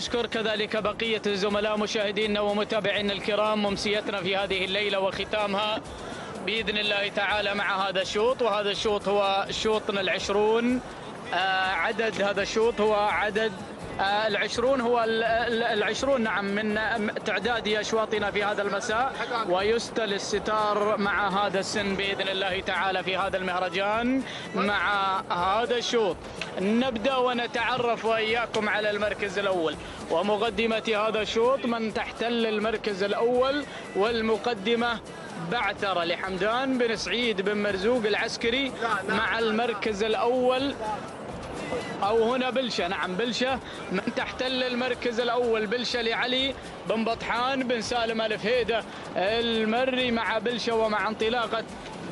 وأشكر كذلك بقية الزملاء مشاهدينا ومتابعينا الكرام ممسيتنا في هذه الليلة وختامها بإذن الله تعالى مع هذا الشوط. وهذا الشوط هو شوطنا العشرون. آه، عدد هذا الشوط هو عدد العشرون هو العشرون نعم من تعداد أشواطنا في هذا المساء. ويستل الستار مع هذا السن بإذن الله تعالى في هذا المهرجان مع هذا الشوط. نبدأ ونتعرف وإياكم على المركز الأول. ومقدمة هذا الشوط من تحتل المركز الأول والمقدمة بعثرة لحمدان بن سعيد بن مرزوق العسكري مع المركز الأول. أو هنا بلشة. نعم بلشة من تحتل المركز الأول. بلشة لعلي بن بطحان بن سالم الفهيدة المري مع بلشة ومع انطلاقة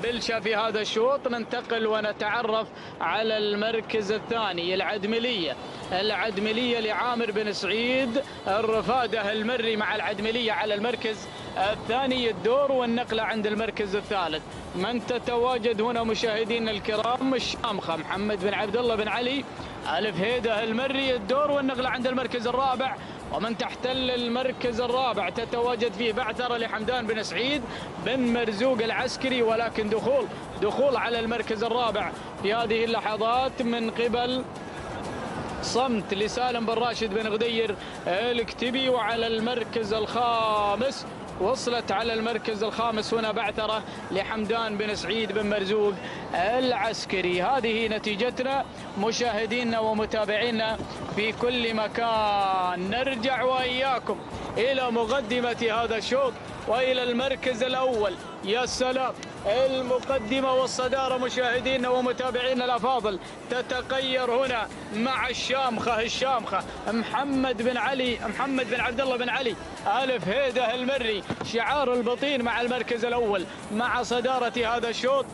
بلشة في هذا الشوط. ننتقل ونتعرف على المركز الثاني العدملية. العدملية لعامر بن سعيد الرفادة المري مع العدملية على المركز الثاني الدور والنقلة عند المركز الثالث. من تتواجد هنا مشاهدينا الكرام؟ الشامخة محمد بن عبد الله بن علي ألف هيدة المري الدور والنقلة عند المركز الرابع. ومن تحتل المركز الرابع تتواجد فيه بعثرة لحمدان بن سعيد بن مرزوق العسكري. ولكن دخول دخول على المركز الرابع في هذه اللحظات من قبل صمت لسالم بن راشد بن غدير الكتبي وعلى المركز الخامس وصلت على المركز الخامس هنا بعثرة لحمدان بن سعيد بن مرزوق العسكري. هذه نتيجتنا مشاهدينا ومتابعينا في كل مكان. نرجع وإياكم إلى مقدمة هذا الشوط وإلى المركز الأول. يا سلام. المقدمة والصدارة مشاهدينا ومتابعينا الأفاضل تتغير هنا مع الشامخة الشامخة. محمد بن علي محمد بن عبد الله بن علي. ألف هيده المري. شعار البطين مع المركز الأول مع صدارة هذا الشوط.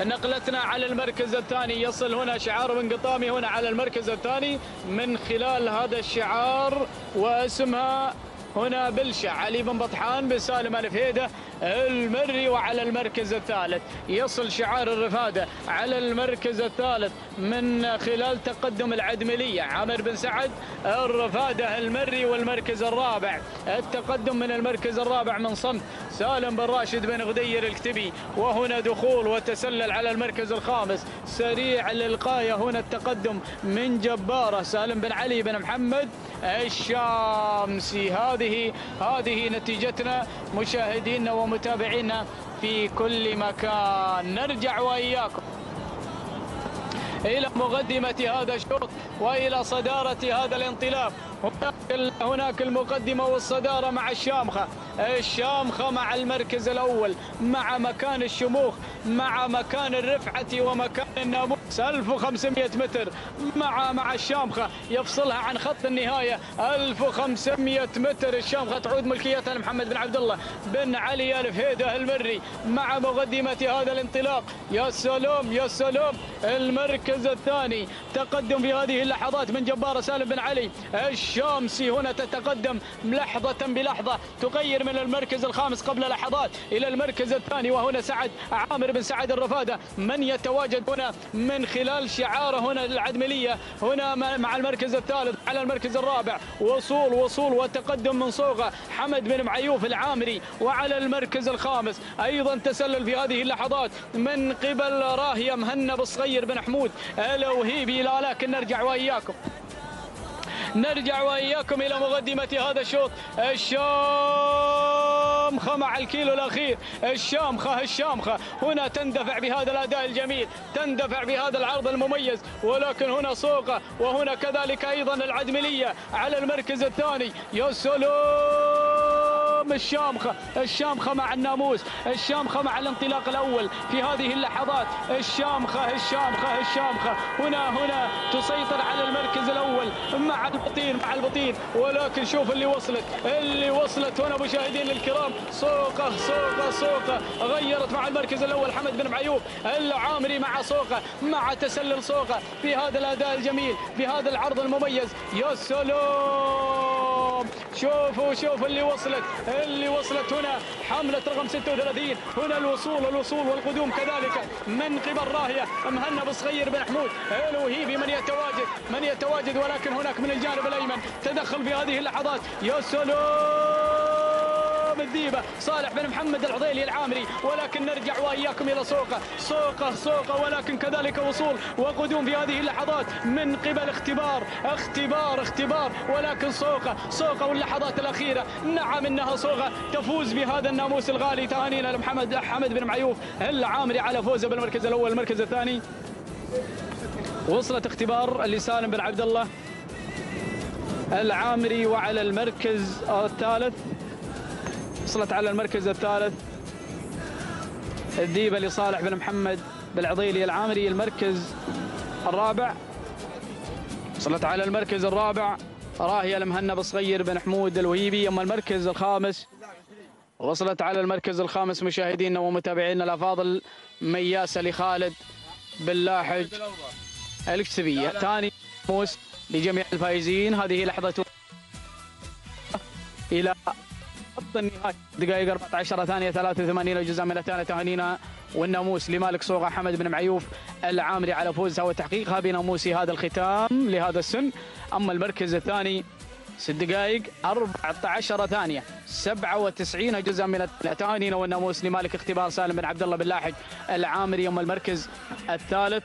نقلتنا على المركز الثاني. يصل هنا شعار بن قطامي هنا على المركز الثاني من خلال هذا الشعار واسمها هنا بلشع علي بن بطحان بن سالم الفهيدة المري وعلى المركز الثالث. يصل شعار الرفادة على المركز الثالث من خلال تقدم العدملية. عامر بن سعد الرفادة المري والمركز الرابع. التقدم من المركز الرابع من صمت. سالم بن راشد بن غدير الكتبي. وهنا دخول وتسلل على المركز الخامس. سريع للقاية هنا التقدم من جبارة. سالم بن علي بن محمد الشامسي. هذه هذه نتيجتنا. مشاهدينا ومتابعينا في كل مكان. نرجع وإياكم إلى مقدمة هذا الشوط وإلى صدارة هذا الانطلاق. هناك المقدمة والصدارة مع الشامخة. الشامخة مع المركز الأول مع مكان الشموخ مع مكان الرفعة ومكان الناموس. 1500 متر. مع مع الشامخة. يفصلها عن خط النهاية. 1500 متر. الشامخة تعود ملكيتها لمحمد بن عبد الله بن علي ألف هيدة المري. مع مقدمة هذا الانطلاق. يا سلام يا سلام. المركز الثاني تقدم في هذه اللحظات من جبار سالم بن علي. الشامسي هنا تتقدم لحظة بلحظة تغير من المركز الخامس قبل لحظات إلى المركز الثاني وهنا سعد عامر بن سعد الرفادة من يتواجد هنا من خلال شعاره هنا العدملية هنا مع المركز الثالث على المركز الرابع. وصول وصول وتقدم من صوغة حمد بن معيوف العامري وعلى المركز الخامس أيضا تسلل في هذه اللحظات من قبل راهية مهنب الصغير بن حمود. الوهيبي لا لكن نرجع وإياكم. نرجع وإياكم إلى مقدمة هذا الشوط. الشامخة مع الكيلو الأخير. الشامخة الشامخة. هنا تندفع بهذا الأداء الجميل. تندفع بهذا العرض المميز. ولكن هنا صوقة وهنا كذلك أيضا العدملية على المركز الثاني. يا سلام الشامخة الشامخة مع الناموس الشامخة مع الانطلاق الأول في هذه اللحظات. الشامخة الشامخة الشامخة هنا هنا تسيطر على المركز الأول مع البطين مع البطين ولكن شوف اللي وصلت اللي وصلت. هنا مشاهدين الكرام سوقة سوقة سوقة. غيرت مع المركز الأول حمد بن معيوب. العامري مع سوقة مع تسلل سوقة. في هذا الأداء الجميل في هذا العرض المميز. يا سلام! اليوم. شوفوا شوفوا اللي وصلت اللي وصلت هنا. حملة رقم 36 هنا الوصول الوصول والقدوم كذلك. من قبل راهية مهنا صغير بن حمود الوهيبي من يتواجد من يتواجد ولكن هناك من الجانب الأيمن. تدخل في هذه اللحظات. يا سلام! الذيبة صالح بن محمد العضيلي العامري. ولكن نرجع وإياكم إلى سوقه. سوقه سوقه ولكن كذلك وصول وقدوم في هذه اللحظات من قبل اختبار اختبار اختبار. ولكن سوقه سوقه واللحظات الأخيرة. نعم إنها سوقة تفوز بهذا الناموس الغالي. تهانينا لمحمد حمد بن معيوف العامري على فوزه بالمركز الأول. المركز الثاني. وصلت اختبار لسالم بن عبد الله العامري وعلى المركز الثالث. وصلت على المركز الثالث. الديبة لصالح بن محمد بالعضيلي العامري المركز الرابع. وصلت على المركز الرابع راهية المهنب صغير بن حمود الوهيبي. أما المركز الخامس وصلت على المركز الخامس مشاهدينا ومتابعينا الأفاضل مياسة لخالد باللاحج الكتبية ثاني موس لجميع الفائزين. هذه لحظة إلى خط النهاية دقائق 14 ثانية 83 جزء من الثانية تهانينا والناموس لمالك صوغة حمد بن معيوف العامري على فوزها وتحقيقها بناموس هذا الختام لهذا السن. أما المركز الثاني ست دقائق 14 ثانية 97 جزء من التهانينا والناموس لمالك اختبار سالم بن عبد الله بن لاحق العامري. أما المركز الثالث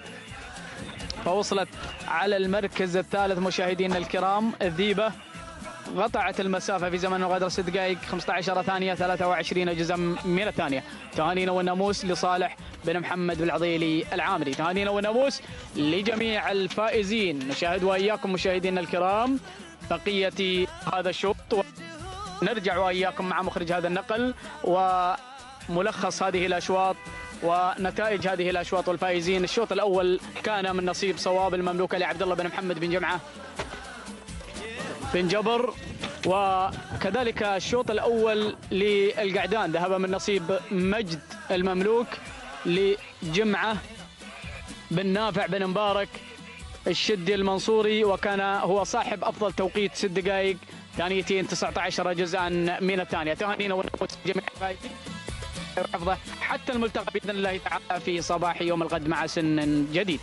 فوصلت على المركز الثالث مشاهدينا الكرام الذيبة قطعت المسافة في زمن وغادر 6 دقائق 15 ثانية 23 جزء من الثانية تهانينا والناموس لصالح بن محمد بالعضيلي العامري. تهانينا والناموس لجميع الفائزين. نشاهد وإياكم مشاهدينا الكرام بقية هذا الشوط. نرجع وإياكم مع مخرج هذا النقل وملخص هذه الأشواط ونتائج هذه الأشواط والفائزين. الشوط الأول كان من نصيب صواب المملوكة لعبد الله بن محمد بن جمعة. بن جبر وكذلك الشوط الأول للقعدان. ذهب من نصيب مجد المملوك لجمعة بن نافع بن مبارك الشدي المنصوري وكان هو صاحب أفضل توقيت ست دقائق ثانيتين 19 جزءا من الثانية. تهانينا ونقول جميع الفائزين وحفظه حتى الملتقى بإذن الله تعالى في صباح يوم الغد مع سن جديد.